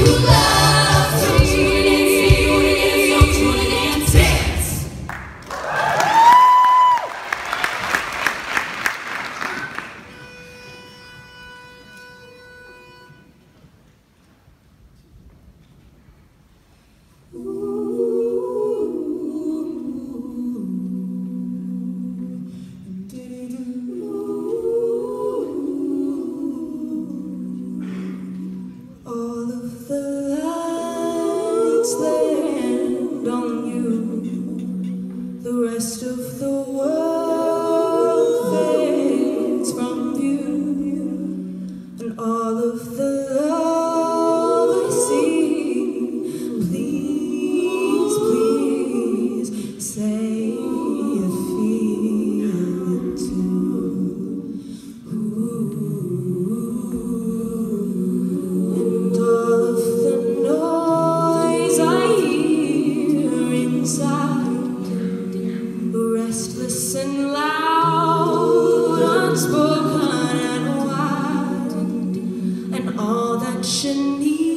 you love. The rest of the world. all that you need.